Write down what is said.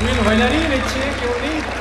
Che, che bonito.